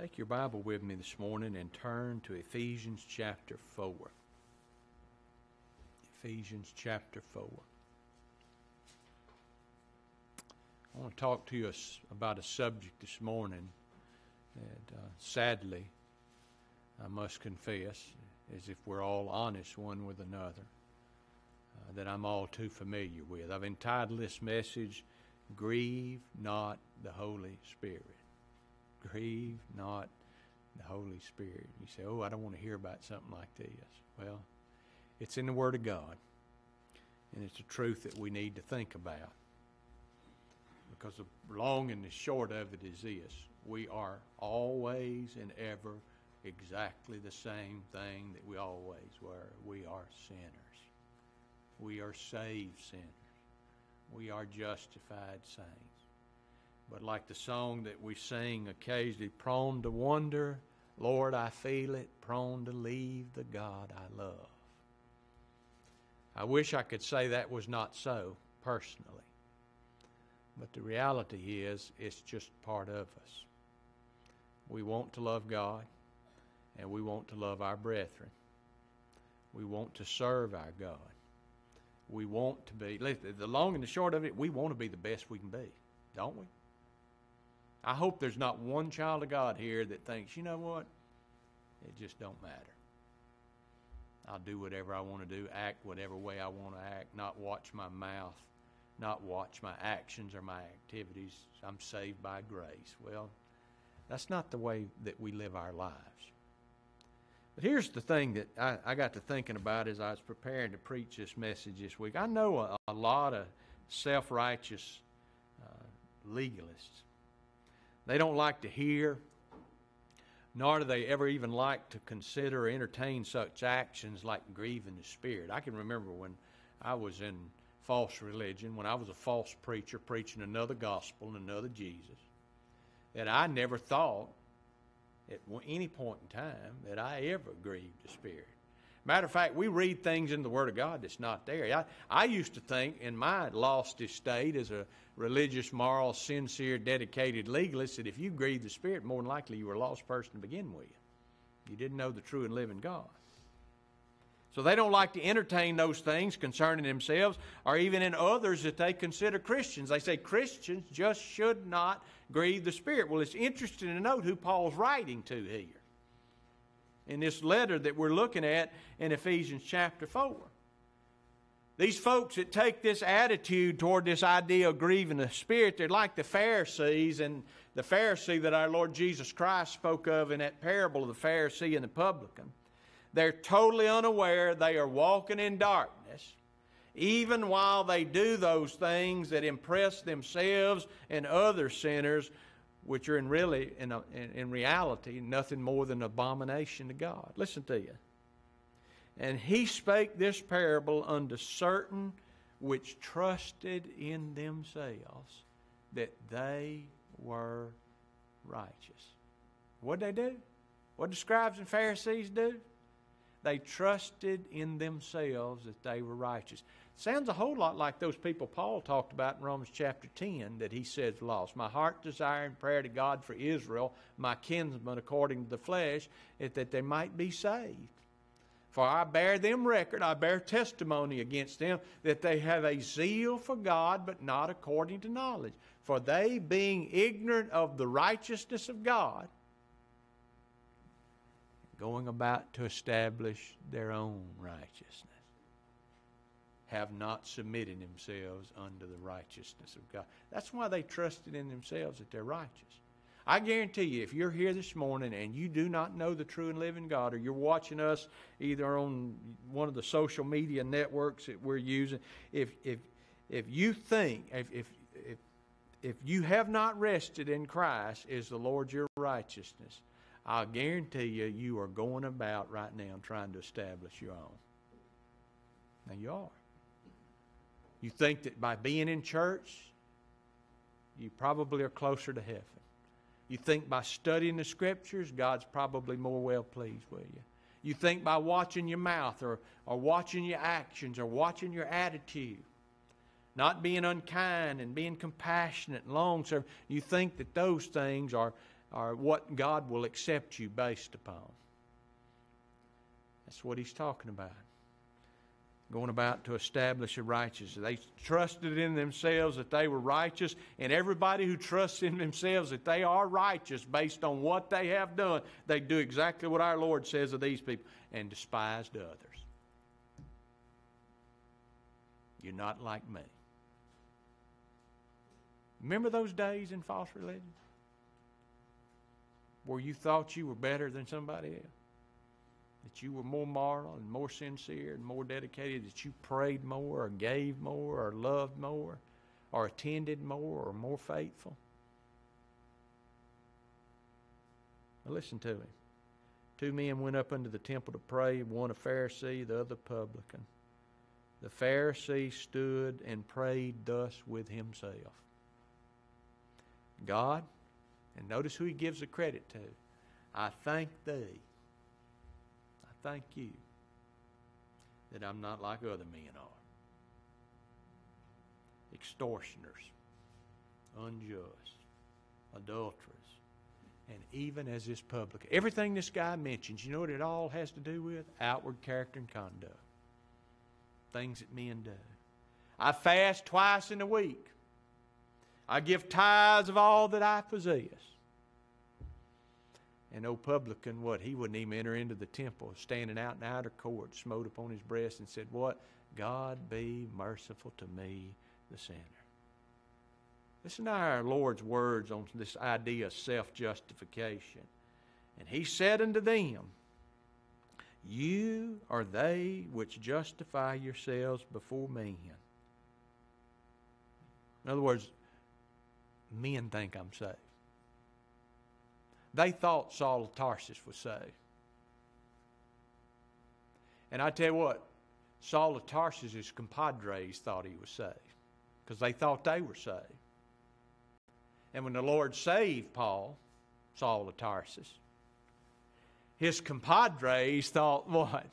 Take your Bible with me this morning and turn to Ephesians chapter 4. Ephesians chapter 4. I want to talk to you about a subject this morning that uh, sadly, I must confess, as if we're all honest one with another, uh, that I'm all too familiar with. I've entitled this message, Grieve Not the Holy Spirit grieve not the Holy Spirit. You say, oh, I don't want to hear about something like this. Well, it's in the Word of God, and it's a truth that we need to think about. Because the long and the short of it is this we are always and ever exactly the same thing that we always were. We are sinners. We are saved sinners. We are justified saints but like the song that we sing occasionally, prone to wonder, Lord, I feel it, prone to leave the God I love. I wish I could say that was not so personally. But the reality is, it's just part of us. We want to love God, and we want to love our brethren. We want to serve our God. We want to be, the long and the short of it, we want to be the best we can be, don't we? I hope there's not one child of God here that thinks, you know what? It just don't matter. I'll do whatever I want to do, act whatever way I want to act, not watch my mouth, not watch my actions or my activities. I'm saved by grace. Well, that's not the way that we live our lives. But here's the thing that I, I got to thinking about as I was preparing to preach this message this week. I know a, a lot of self righteous uh, legalists they don't like to hear, nor do they ever even like to consider or entertain such actions like grieving the Spirit. I can remember when I was in false religion, when I was a false preacher preaching another gospel and another Jesus, that I never thought at any point in time that I ever grieved the Spirit. Matter of fact, we read things in the Word of God that's not there. I, I used to think in my lost estate as a religious, moral, sincere, dedicated legalist that if you grieved the Spirit, more than likely you were a lost person to begin with. You didn't know the true and living God. So they don't like to entertain those things concerning themselves or even in others that they consider Christians. They say Christians just should not grieve the Spirit. Well, it's interesting to note who Paul's writing to here in this letter that we're looking at in Ephesians chapter 4. These folks that take this attitude toward this idea of grieving the Spirit, they're like the Pharisees, and the Pharisee that our Lord Jesus Christ spoke of in that parable of the Pharisee and the publican. They're totally unaware they are walking in darkness, even while they do those things that impress themselves and other sinners which are in really in, a, in, in reality nothing more than an abomination to God. Listen to you. And he spake this parable unto certain which trusted in themselves that they were righteous. What did they do? What the scribes and Pharisees do? They trusted in themselves that they were righteous. Sounds a whole lot like those people Paul talked about in Romans chapter 10 that he says lost. My heart desire and prayer to God for Israel, my kinsmen according to the flesh, is that they might be saved. For I bear them record, I bear testimony against them that they have a zeal for God, but not according to knowledge. For they, being ignorant of the righteousness of God, going about to establish their own righteousness have not submitted themselves unto the righteousness of God. That's why they trusted in themselves that they're righteous. I guarantee you, if you're here this morning and you do not know the true and living God, or you're watching us either on one of the social media networks that we're using, if if if you think if if if, if you have not rested in Christ as the Lord your righteousness, I'll guarantee you, you are going about right now trying to establish your own. Now you are. You think that by being in church, you probably are closer to heaven. You think by studying the scriptures, God's probably more well pleased with you. You think by watching your mouth or, or watching your actions or watching your attitude, not being unkind and being compassionate and long serving, you think that those things are or what God will accept you based upon. That's what he's talking about. Going about to establish a righteousness. They trusted in themselves that they were righteous, and everybody who trusts in themselves that they are righteous based on what they have done, they do exactly what our Lord says of these people and despised others. You're not like me. Remember those days in false religion? Where you thought you were better than somebody else? That you were more moral and more sincere and more dedicated, that you prayed more or gave more or loved more or attended more or more faithful? Now listen to him. Two men went up into the temple to pray, one a Pharisee, the other a publican. The Pharisee stood and prayed thus with himself God, and notice who he gives the credit to. I thank thee thank you that I'm not like other men are extortioners, unjust, adulterers, and even as this public. Everything this guy mentions, you know what it all has to do with? Outward character and conduct. Things that men do. I fast twice in a week. I give tithes of all that I possess. And old publican, what? He wouldn't even enter into the temple, standing out in outer court, smote upon his breast and said, What? God be merciful to me, the sinner. Listen to our Lord's words on this idea of self justification. And he said unto them, You are they which justify yourselves before men. In other words, men think I'm saved. They thought Saul of Tarsus was saved. And I tell you what, Saul of Tarsus' compadres thought he was saved because they thought they were saved. And when the Lord saved Paul, Saul of Tarsus, his compadres thought, what?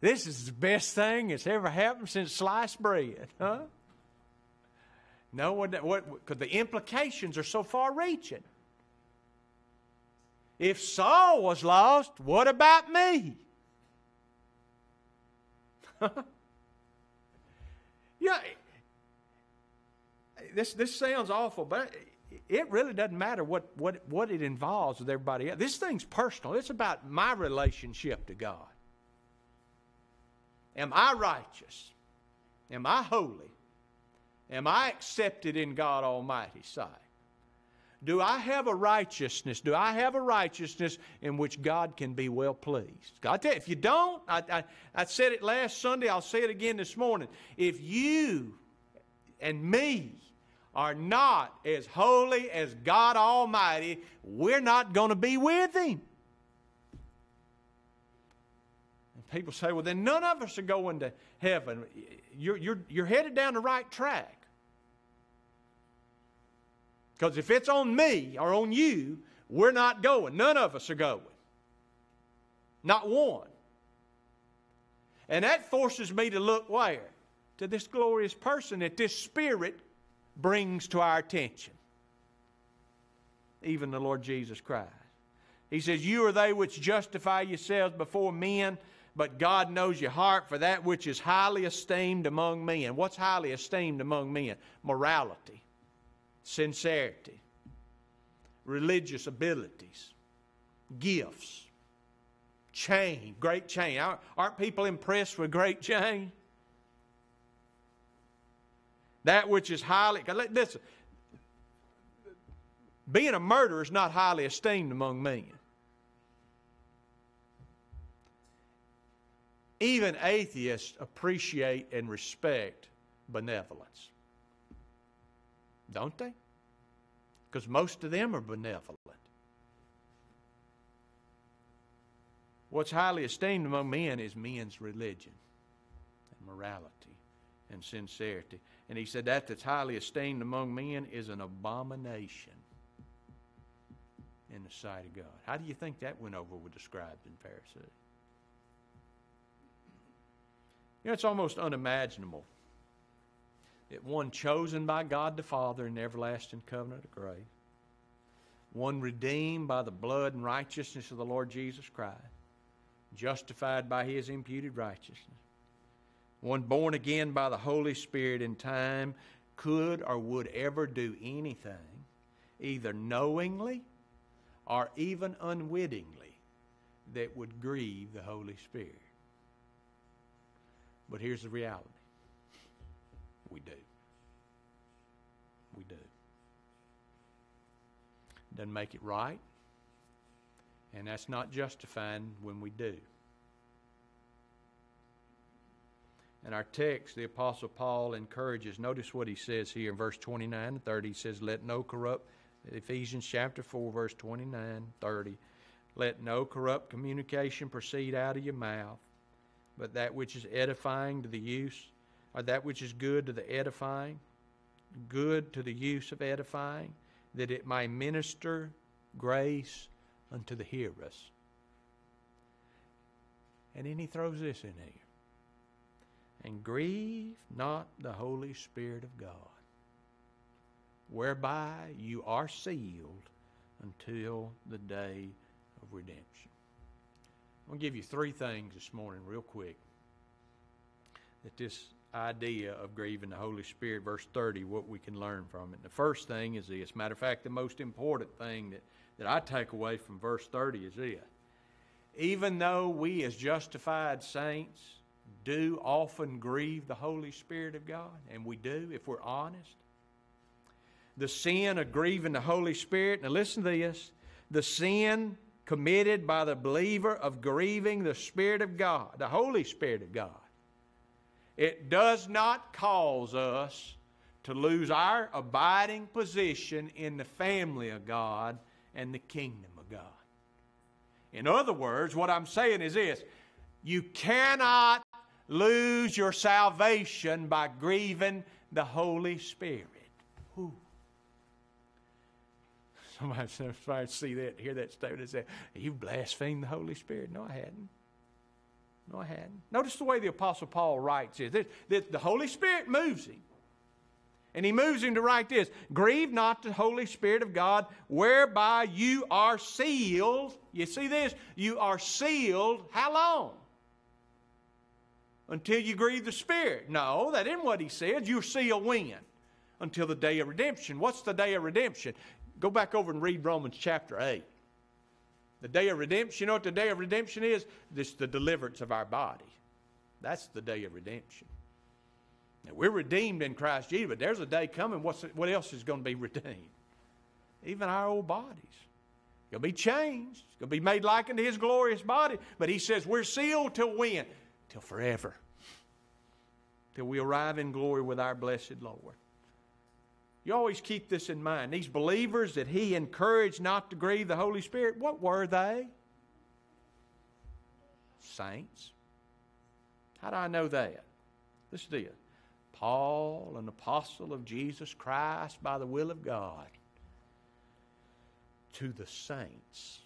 This is the best thing that's ever happened since sliced bread, huh? No? Because the implications are so far-reaching. If Saul was lost, what about me? yeah, this, this sounds awful, but it really doesn't matter what, what, what it involves with everybody else. This thing's personal. It's about my relationship to God. Am I righteous? Am I holy? Am I accepted in God Almighty's sight? Do I have a righteousness? Do I have a righteousness in which God can be well pleased? God, tell you, if you don't, I, I, I said it last Sunday, I'll say it again this morning. If you and me are not as holy as God Almighty, we're not going to be with Him. And people say, well, then none of us are going to heaven. You're, you're, you're headed down the right track. Because if it's on me or on you, we're not going. None of us are going. Not one. And that forces me to look where? To this glorious person that this Spirit brings to our attention. Even the Lord Jesus Christ. He says, You are they which justify yourselves before men, but God knows your heart for that which is highly esteemed among men. What's highly esteemed among men? Morality sincerity, religious abilities, gifts, chain, great chain. Aren't people impressed with great chain? That which is highly, listen, being a murderer is not highly esteemed among men. Even atheists appreciate and respect benevolence don't they? Because most of them are benevolent. What's highly esteemed among men is men's religion and morality and sincerity. And he said that that's highly esteemed among men is an abomination in the sight of God. How do you think that went over with the scribes and Pharisees? You know, it's almost unimaginable one chosen by God the Father in the everlasting covenant of grace, one redeemed by the blood and righteousness of the Lord Jesus Christ, justified by his imputed righteousness, one born again by the Holy Spirit in time, could or would ever do anything, either knowingly or even unwittingly, that would grieve the Holy Spirit. But here's the reality we do. We do. Doesn't make it right, and that's not justifying when we do. In our text, the Apostle Paul encourages, notice what he says here in verse 29 and 30. He says, Let no corrupt, Ephesians chapter 4, verse 29, 30, let no corrupt communication proceed out of your mouth, but that which is edifying to the use, or that which is good to the edifying, good to the use of edifying, that it may minister grace unto the hearers. And then he throws this in here and grieve not the Holy Spirit of God, whereby you are sealed until the day of redemption. I'm going to give you three things this morning, real quick, that this idea of grieving the Holy Spirit, verse 30, what we can learn from it. The first thing is this. Matter of fact, the most important thing that, that I take away from verse 30 is this. Even though we, as justified saints, do often grieve the Holy Spirit of God, and we do if we're honest. The sin of grieving the Holy Spirit, now listen to this the sin committed by the believer of grieving the Spirit of God, the Holy Spirit of God, it does not cause us to lose our abiding position in the family of God and the kingdom of God. In other words, what I'm saying is this you cannot lose your salvation by grieving the Holy Spirit. Whew. Somebody, somebody see that, hear that statement and say, You blasphemed the Holy Spirit. No, I hadn't. No, I hadn't. Notice the way the Apostle Paul writes is that the Holy Spirit moves him. And he moves him to write this Grieve not the Holy Spirit of God, whereby you are sealed. You see this? You are sealed. How long? until you grieve the Spirit. No, that isn't what he said. You're sealed when? Until the day of redemption. What's the day of redemption? Go back over and read Romans chapter 8. The day of redemption, you know what the day of redemption is? This the deliverance of our body. That's the day of redemption. Now, we're redeemed in Christ Jesus, but there's a day coming. What's, what else is going to be redeemed? Even our old bodies. It'll be changed. It's going to be made like unto His glorious body. But He says we're sealed till when? till forever, till we arrive in glory with our blessed Lord. You always keep this in mind. These believers that he encouraged not to grieve the Holy Spirit, what were they? Saints. How do I know that? Listen to this. Paul, an apostle of Jesus Christ by the will of God, to the saints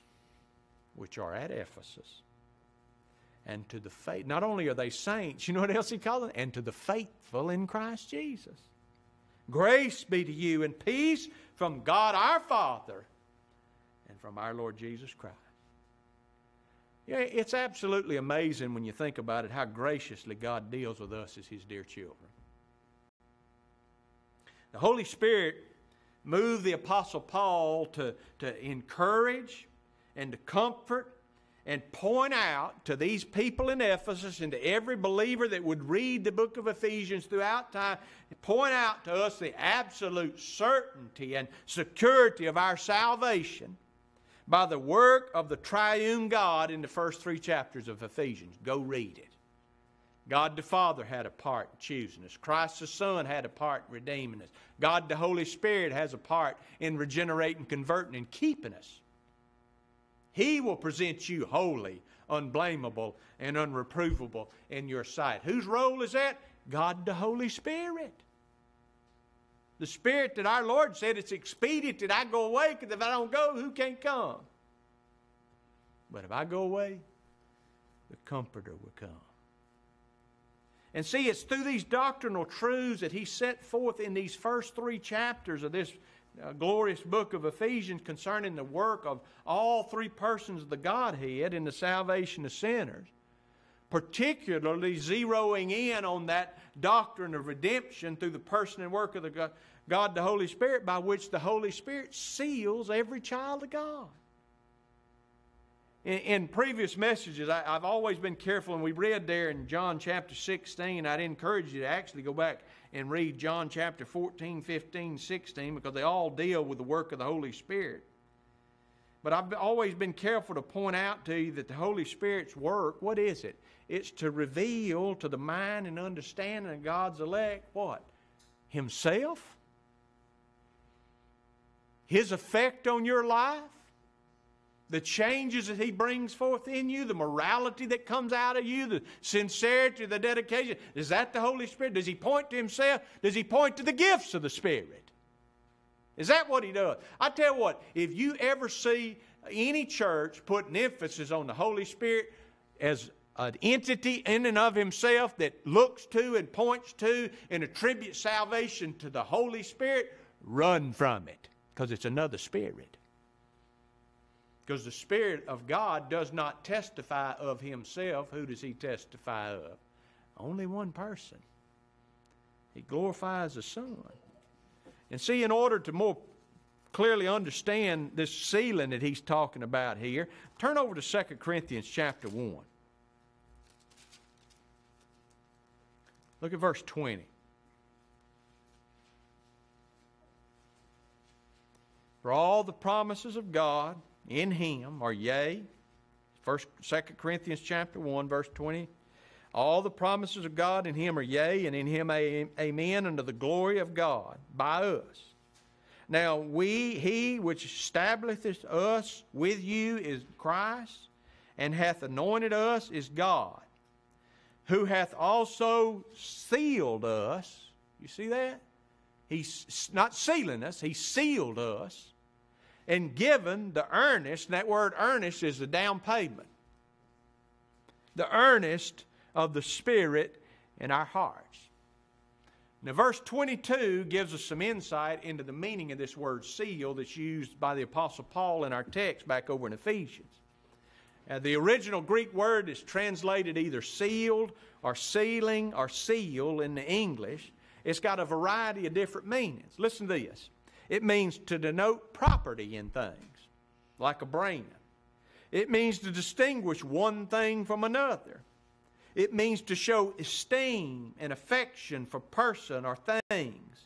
which are at Ephesus and to the faith. Not only are they saints, you know what else he called them? And to the faithful in Christ Jesus. Grace be to you and peace from God our Father and from our Lord Jesus Christ. Yeah, it's absolutely amazing when you think about it how graciously God deals with us as His dear children. The Holy Spirit moved the Apostle Paul to, to encourage and to comfort and point out to these people in Ephesus and to every believer that would read the book of Ephesians throughout time, point out to us the absolute certainty and security of our salvation by the work of the triune God in the first three chapters of Ephesians. Go read it. God the Father had a part in choosing us. Christ the Son had a part in redeeming us. God the Holy Spirit has a part in regenerating, converting, and keeping us. He will present you holy, unblameable, and unreprovable in your sight. Whose role is that? God the Holy Spirit. The Spirit that our Lord said it's expedient that I go away, because if I don't go, who can't come? But if I go away, the Comforter will come. And see, it's through these doctrinal truths that he set forth in these first three chapters of this uh, glorious book of Ephesians concerning the work of all three persons of the Godhead in the salvation of sinners, particularly zeroing in on that doctrine of redemption through the person and work of the God, God the Holy Spirit, by which the Holy Spirit seals every child of God. In, previous messages, I, have always been careful, and we read there in John chapter 16. I'd encourage you to actually go back and read John chapter 14, 15, 16, because they all deal with the work of the Holy Spirit. But I've always been careful to point out to you that the Holy Spirit's work, what is it? It's to reveal to the mind and understanding of God's elect what? Himself? His effect on your life? The changes that He brings forth in you, the morality that comes out of you, the sincerity, the dedication. Is that the Holy Spirit? Does He point to Himself? Does He point to the gifts of the Spirit? Is that what He does? I tell you what, if you ever see any church put an emphasis on the Holy Spirit as an entity in and of Himself that looks to and points to and attributes salvation to the Holy Spirit, run from it because it's another spirit. Because the Spirit of God does not testify of Himself. Who does He testify of? Only one person. He glorifies the Son. And see, in order to more clearly understand this sealing that he's talking about here, turn over to 2 Corinthians chapter 1. Look at verse 20. For all the promises of God in him are yea. First, Second Corinthians chapter 1, verse 20. All the promises of God in him are yea, and in him amen unto the glory of God by us. Now we, he which establisheth us with you is Christ, and hath anointed us is God, who hath also sealed us. You see that? He's not sealing us, he sealed us and given the earnest, and that word earnest is the down payment, the earnest of the Spirit in our hearts. Now, verse 22 gives us some insight into the meaning of this word seal that's used by the Apostle Paul in our text back over in Ephesians. Uh, the original Greek word is translated either sealed or sealing or seal in the English. It's got a variety of different meanings. Listen to this it means to denote property in things, like a brand. It means to distinguish one thing from another. It means to show esteem and affection for person or things.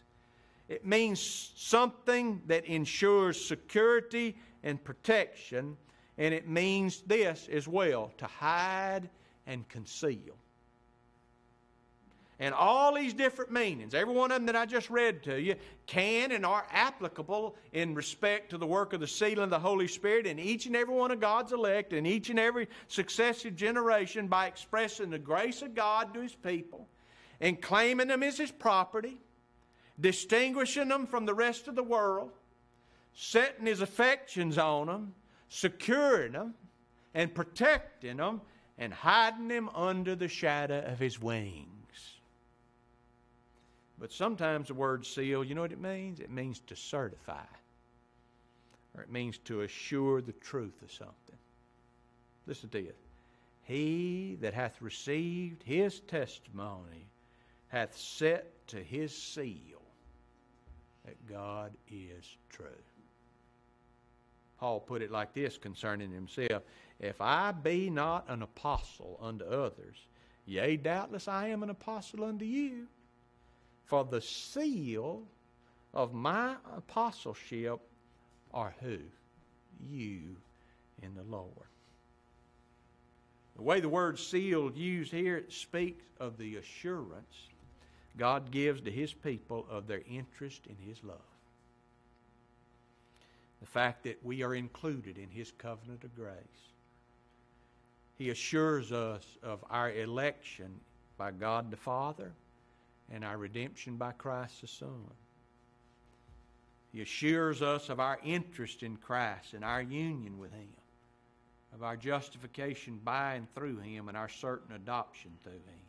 It means something that ensures security and protection, and it means this as well to hide and conceal. And all these different meanings, every one of them that I just read to you, can and are applicable in respect to the work of the sealing of the Holy Spirit in each and every one of God's elect, in each and every successive generation by expressing the grace of God to His people and claiming them as His property, distinguishing them from the rest of the world, setting His affections on them, securing them, and protecting them, and hiding them under the shadow of His wings. But sometimes the word seal, you know what it means? It means to certify, or it means to assure the truth of something. Listen to this. He that hath received his testimony hath set to his seal that God is true. Paul put it like this concerning himself If I be not an apostle unto others, yea, doubtless I am an apostle unto you. For the seal of my apostleship are who? You in the Lord. The way the word sealed used here, it speaks of the assurance God gives to His people of their interest in His love. The fact that we are included in His covenant of grace. He assures us of our election by God the Father and our redemption by Christ the Son. He assures us of our interest in Christ and our union with Him, of our justification by and through Him, and our certain adoption through Him.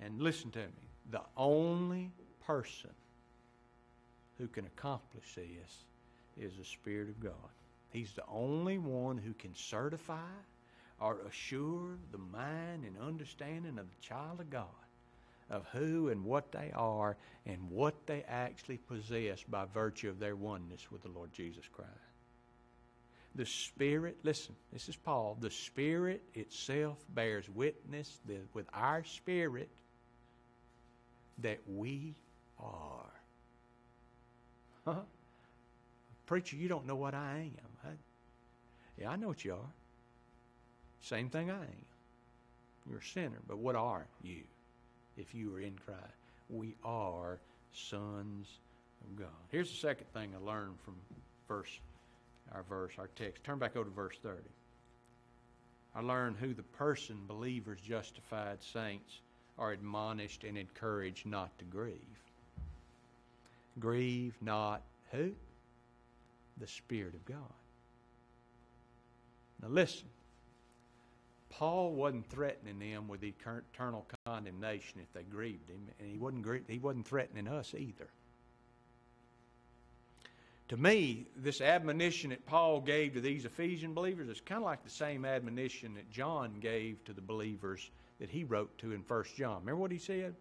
And listen to me the only person who can accomplish this is the Spirit of God. He's the only one who can certify or assure the mind and understanding of the child of God of who and what they are and what they actually possess by virtue of their oneness with the Lord Jesus Christ. The Spirit, listen, this is Paul, the Spirit itself bears witness with our spirit that we are. Huh? Preacher, you don't know what I am. Huh? Yeah, I know what you are. Same thing I am. You're a sinner, but what are you if you are in Christ? We are sons of God. Here's the second thing I learned from verse our verse, our text. Turn back over to verse 30. I learned who the person, believers, justified saints, are admonished and encouraged not to grieve. Grieve not who? The Spirit of God. Now listen. Paul wasn't threatening them with eternal condemnation if they grieved him, and he wasn't, he wasn't threatening us either. To me, this admonition that Paul gave to these Ephesian believers is kind of like the same admonition that John gave to the believers that he wrote to in 1 John. Remember what he said?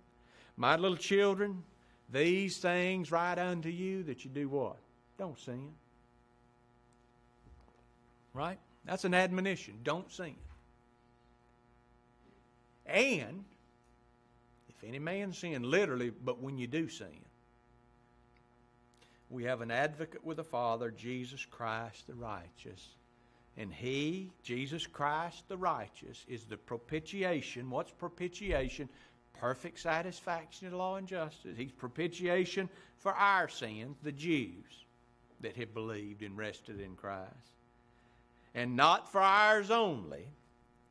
My little children, these things write unto you that you do what? Don't sin. Right? That's an admonition. Don't sin. And if any man sin, literally, but when you do sin, we have an advocate with the Father, Jesus Christ the righteous. And He, Jesus Christ the righteous, is the propitiation. What's propitiation? Perfect satisfaction of law and justice. He's propitiation for our sins, the Jews that have believed and rested in Christ. And not for ours only,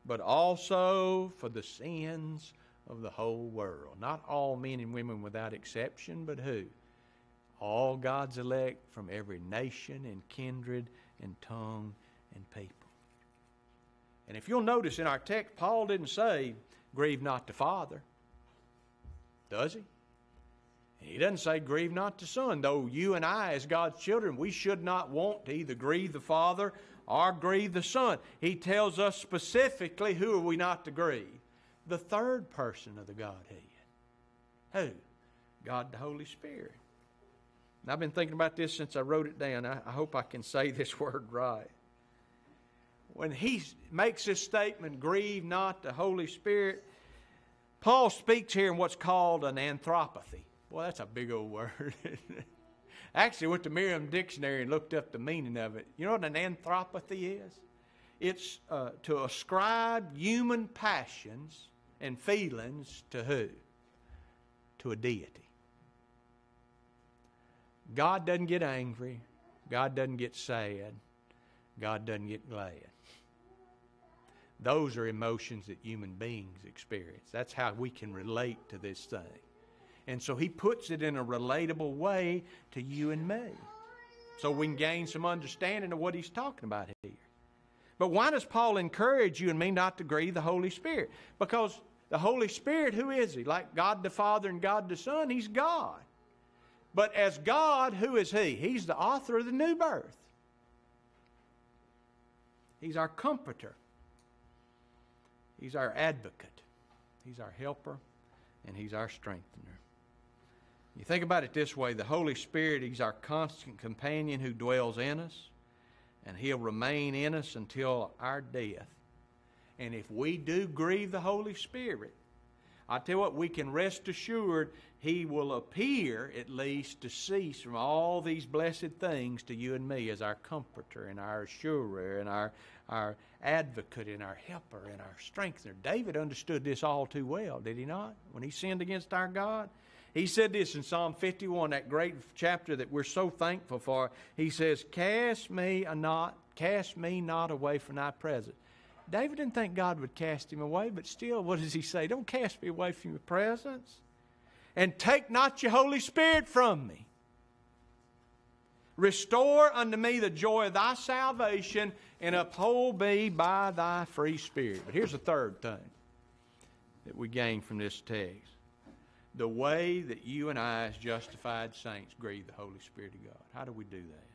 but also for the sins of the whole world. Not all men and women without exception, but who? All God's elect from every nation and kindred and tongue and people. And if you'll notice in our text, Paul didn't say, Grieve not the Father. Does he? He doesn't say, Grieve not the Son. Though you and I, as God's children, we should not want to either grieve the Father or grieve the Son. He tells us specifically who are we not to grieve? The third person of the Godhead. Who? God the Holy Spirit. I've been thinking about this since I wrote it down. I, I hope I can say this word right. When he makes this statement, grieve not the Holy Spirit, Paul speaks here in what's called an anthropathy. Well, that's a big old word. Actually, went to Merriam Dictionary and looked up the meaning of it. You know what an anthropathy is? It's uh, to ascribe human passions and feelings to who? To a deity. God doesn't get angry. God doesn't get sad. God doesn't get glad. Those are emotions that human beings experience. That's how we can relate to this thing. And so he puts it in a relatable way to you and me. So we can gain some understanding of what he's talking about here. But why does Paul encourage you and me not to grieve the Holy Spirit? Because the Holy Spirit, who is he? Like God the Father and God the Son, he's God. But as God, who is he? He's the author of the new birth. He's our comforter. He's our advocate. He's our helper. And he's our strengthener. You think about it this way the Holy Spirit, He's our constant companion who dwells in us, and He'll remain in us until our death. And if we do grieve the Holy Spirit, I tell you what, we can rest assured He will appear at least to cease from all these blessed things to you and me as our comforter and our assurer and our, our advocate and our helper and our strengthener. David understood this all too well, did he not? When he sinned against our God, he said this in Psalm 51, that great chapter that we're so thankful for. He says, Cast me not, cast me not away from thy presence. David didn't think God would cast him away, but still, what does he say? Don't cast me away from your presence. And take not your Holy Spirit from me. Restore unto me the joy of thy salvation and uphold me by thy free spirit. But here's the third thing that we gain from this text the way that you and I, as justified saints, grieve the Holy Spirit of God. How do we do that?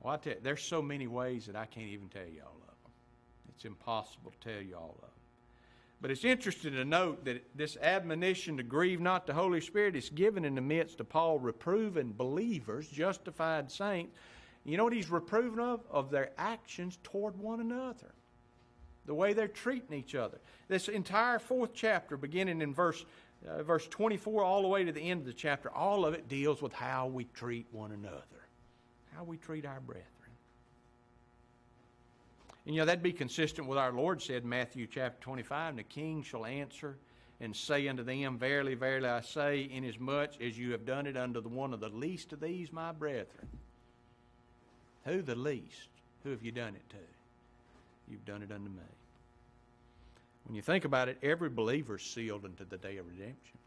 Well, I tell you, there's so many ways that I can't even tell you all of them. It's impossible to tell you all of them. But it's interesting to note that this admonition to grieve not the Holy Spirit is given in the midst of Paul reproving believers, justified saints. You know what he's reproving of? Of their actions toward one another, the way they're treating each other. This entire fourth chapter, beginning in verse uh, verse 24 all the way to the end of the chapter, all of it deals with how we treat one another, how we treat our brethren. And you know, that'd be consistent with our Lord said in Matthew chapter 25, and the king shall answer and say unto them, Verily, verily, I say, inasmuch as you have done it unto the one of the least of these, my brethren. Who the least? Who have you done it to? You've done it unto me. When you think about it, every believer is sealed unto the day of redemption.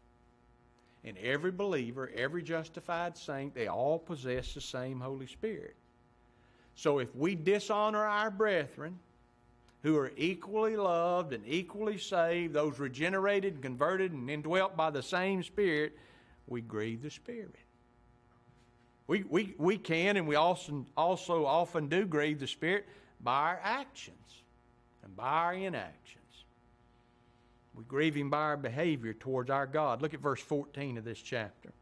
And every believer, every justified saint, they all possess the same Holy Spirit. So if we dishonor our brethren, who are equally loved and equally saved, those regenerated, and converted, and indwelt by the same Spirit, we grieve the Spirit. We, we, we can and we also, also often do grieve the Spirit by our actions and by our inactions. We grieve him by our behavior towards our God. Look at verse 14 of this chapter.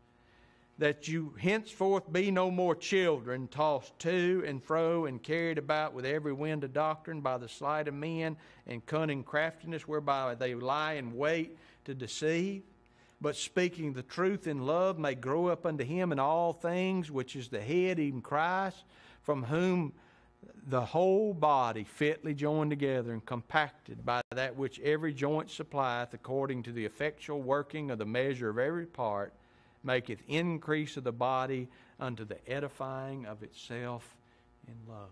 That you henceforth be no more children, tossed to and fro and carried about with every wind of doctrine by the sleight of men and cunning craftiness whereby they lie in wait to deceive. But speaking the truth in love may grow up unto him in all things, which is the head, even Christ, from whom the whole body fitly joined together and compacted by that which every joint supplieth according to the effectual working of the measure of every part maketh increase of the body unto the edifying of itself in love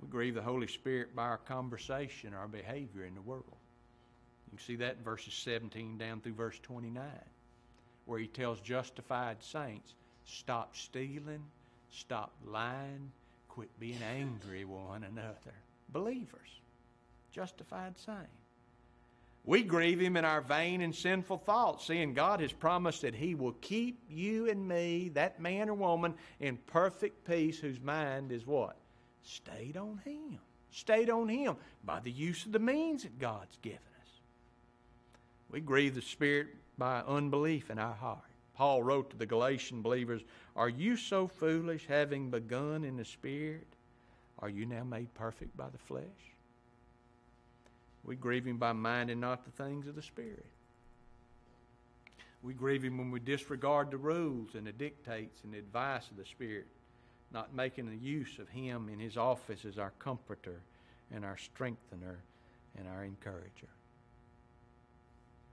we grieve the holy spirit by our conversation our behavior in the world you can see that in verses 17 down through verse 29 where he tells justified saints stop stealing Stop lying. Quit being angry one another. Believers, justified saying. We grieve him in our vain and sinful thoughts, seeing God has promised that he will keep you and me, that man or woman, in perfect peace whose mind is what? Stayed on him. Stayed on him by the use of the means that God's given us. We grieve the Spirit by unbelief in our heart. Paul wrote to the Galatian believers, Are you so foolish, having begun in the Spirit? Are you now made perfect by the flesh? We grieve Him by mind and not the things of the Spirit. We grieve Him when we disregard the rules and the dictates and the advice of the Spirit, not making the use of Him in His office as our comforter and our strengthener and our encourager.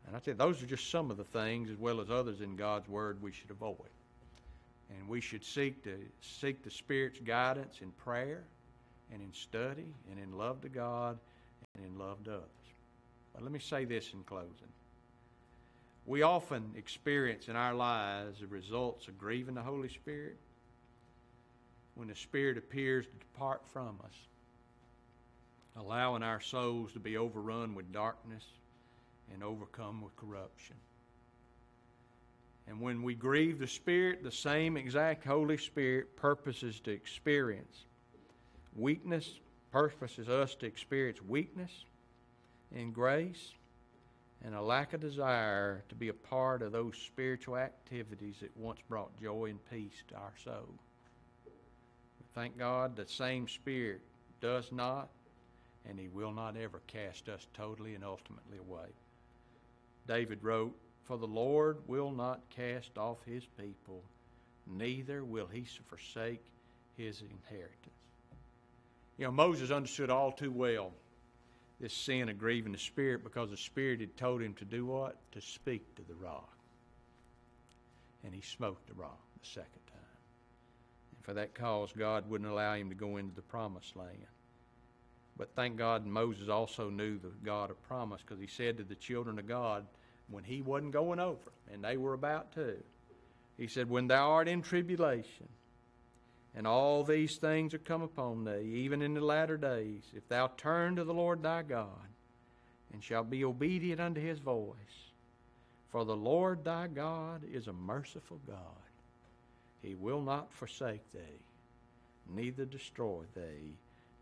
And I tell you, those are just some of the things, as well as others in God's Word, we should avoid. And we should seek to seek the Spirit's guidance in prayer and in study and in love to God and in love to others. But let me say this in closing. We often experience in our lives the results of grieving the Holy Spirit when the Spirit appears to depart from us, allowing our souls to be overrun with darkness and overcome with corruption. And when we grieve the Spirit, the same exact Holy Spirit purposes to experience weakness, purposes us to experience weakness and grace and a lack of desire to be a part of those spiritual activities that once brought joy and peace to our soul. Thank God the same Spirit does not and He will not ever cast us totally and ultimately away. David wrote, For the Lord will not cast off his people, neither will he forsake his inheritance. You know, Moses understood all too well this sin of grieving the Spirit because the Spirit had told him to do what? To speak to the rock. And he smote the rock the second time. And for that cause, God wouldn't allow him to go into the promised land. But thank God Moses also knew the God of promise because he said to the children of God when he wasn't going over, and they were about to, he said, When thou art in tribulation, and all these things are come upon thee, even in the latter days, if thou turn to the Lord thy God, and shalt be obedient unto his voice, For the Lord thy God is a merciful God. He will not forsake thee, neither destroy thee,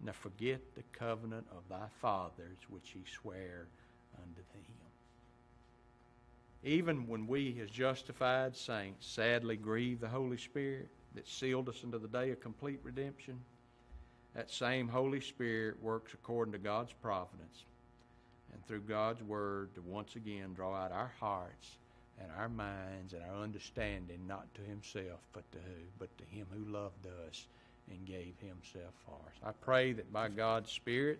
nor forget the covenant of thy fathers which he sware unto them. Even when we, as justified saints, sadly grieve the Holy Spirit that sealed us unto the day of complete redemption, that same Holy Spirit works according to God's providence and through God's Word to once again draw out our hearts and our minds and our understanding not to Himself, but to who? But to Him who loved us and gave Himself for us. I pray that by God's Spirit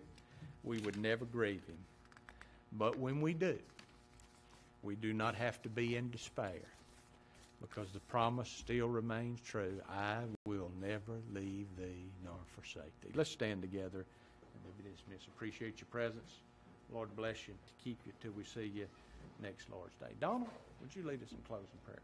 we would never grieve Him. But when we do, we do not have to be in despair because the promise still remains true. I will never leave thee nor forsake thee. Let's stand together and be dismissed. Appreciate your presence. Lord bless you to keep you till we see you next Lord's Day. Donald, would you lead us in closing prayer?